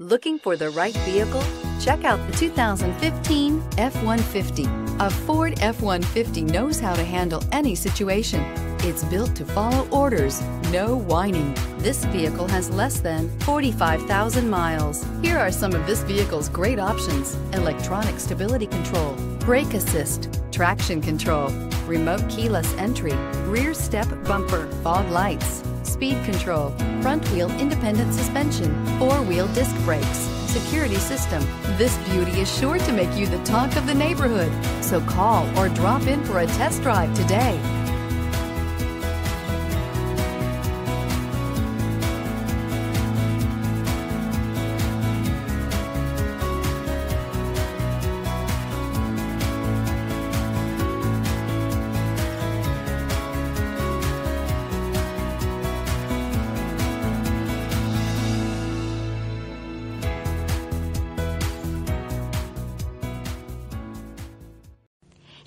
Looking for the right vehicle? Check out the 2015 F-150. A Ford F-150 knows how to handle any situation. It's built to follow orders, no whining. This vehicle has less than 45,000 miles. Here are some of this vehicle's great options. Electronic stability control, brake assist, traction control, remote keyless entry, rear step bumper, fog lights, speed control, front wheel independent suspension, four wheel disc brakes, security system. This beauty is sure to make you the talk of the neighborhood. So call or drop in for a test drive today.